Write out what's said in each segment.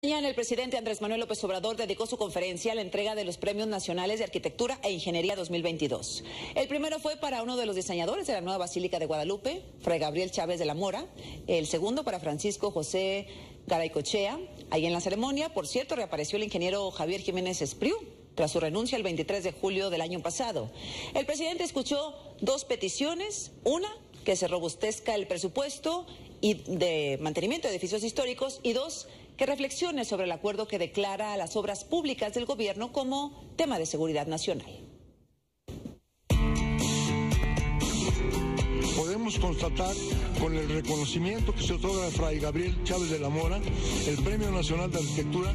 Mañana el presidente Andrés Manuel López Obrador dedicó su conferencia a la entrega de los Premios Nacionales de Arquitectura e Ingeniería 2022. El primero fue para uno de los diseñadores de la nueva Basílica de Guadalupe, Fray Gabriel Chávez de la Mora. El segundo para Francisco José Garaycochea. Ahí en la ceremonia, por cierto, reapareció el ingeniero Javier Jiménez Espriu tras su renuncia el 23 de julio del año pasado. El presidente escuchó dos peticiones, una que se robustezca el presupuesto y de mantenimiento de edificios históricos y dos, que reflexione sobre el acuerdo que declara a las obras públicas del gobierno como tema de seguridad nacional. Podemos constatar con el reconocimiento que se otorga a Fray Gabriel Chávez de la Mora, el Premio Nacional de Arquitectura,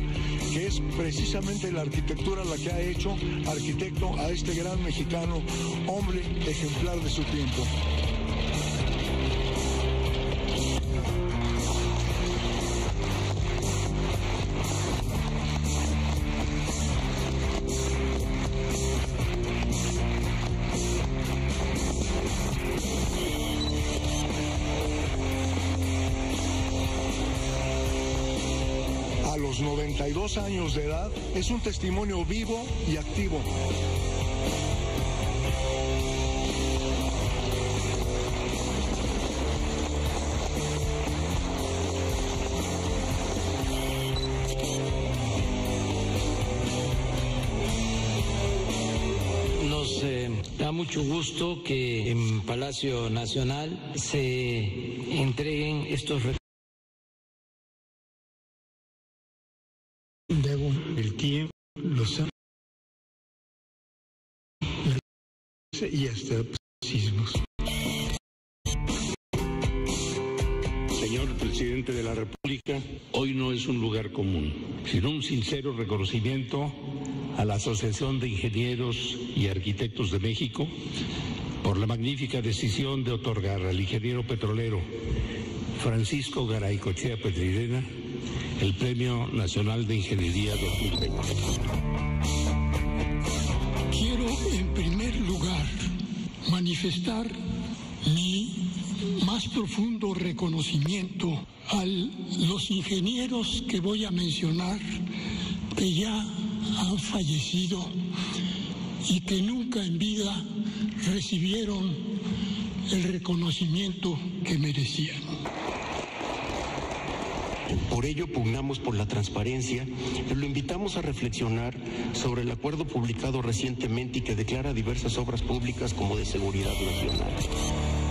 que es precisamente la arquitectura la que ha hecho arquitecto a este gran mexicano, hombre ejemplar de su tiempo. Los 92 años de edad es un testimonio vivo y activo. Nos eh, da mucho gusto que en Palacio Nacional se entreguen estos. Debo el tiempo, los años y hasta sismos. Señor presidente de la República, hoy no es un lugar común, sino un sincero reconocimiento a la Asociación de Ingenieros y Arquitectos de México por la magnífica decisión de otorgar al ingeniero petrolero Francisco Garaycochea Petridena el Premio Nacional de Ingeniería 2020. Quiero en primer lugar manifestar mi más profundo reconocimiento a los ingenieros que voy a mencionar que ya han fallecido y que nunca en vida recibieron el reconocimiento que merecían. Por ello pugnamos por la transparencia y lo invitamos a reflexionar sobre el acuerdo publicado recientemente y que declara diversas obras públicas como de seguridad nacional.